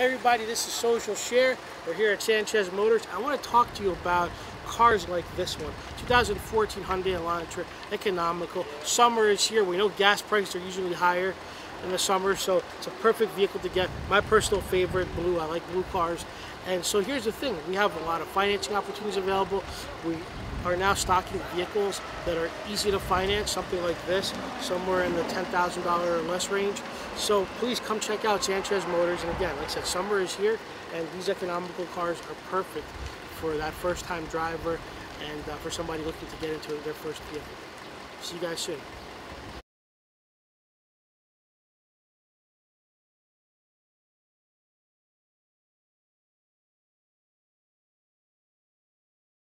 Hey everybody, this is Social Share. We're here at Sanchez Motors. I want to talk to you about cars like this one. 2014 Hyundai Elantra, economical. Summer is here. We know gas prices are usually higher in the summer, so it's a perfect vehicle to get. My personal favorite, blue. I like blue cars. And so here's the thing. We have a lot of financing opportunities available. We are now stocking vehicles that are easy to finance, something like this, somewhere in the $10,000 or less range. So please come check out Sanchez Motors. And again, like I said, summer is here, and these economical cars are perfect for that first-time driver and uh, for somebody looking to get into their first vehicle. See you guys soon.